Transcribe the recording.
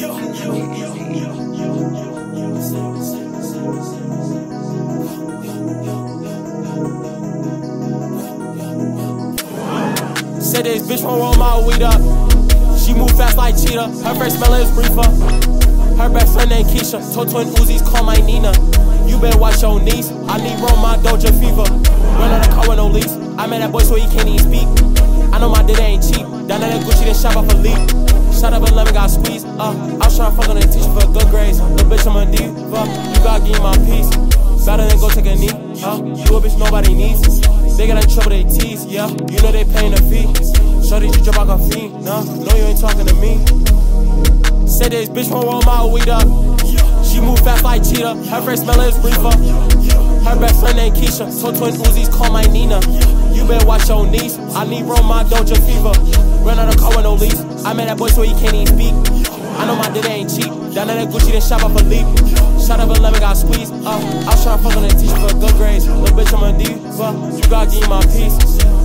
Said this bitch won't roll my weed up. She move fast like cheetah. Her first smell is reefer. Her best friend named Keisha. Told twin Uzis, call my Nina. You better watch your niece. I need roll my Doja fever. Run out of car with no lease. I met that boy so he can't even speak. I know my dick ain't cheap. Down at that Gucci, then shop off a leap. Shut up and let me got squeezed. Uh, My piece. Better than go take a knee. Uh, you a bitch nobody needs. They got in trouble, they tease. Yeah, you know they paying the fee. Shorty, you drop like a fiend. Nah, no, you ain't talking to me. Said this bitch won't roll my weed up. She move fast like cheetah. Her first smell is reefer. Her best friend named Keisha. Told twin Uzis, call my Nina. You better watch your knees. I need roll my Doja fever. Run out of car with no lease. I met that boy so he can't even speak. I know my dick ain't cheap. Down at that Gucci, then shop off a leap. Shot up and lemon got squeezed. Uh, I was tryna fuck on that teacher for good grades. Little bitch, I'm a diva. You gotta give me my piece.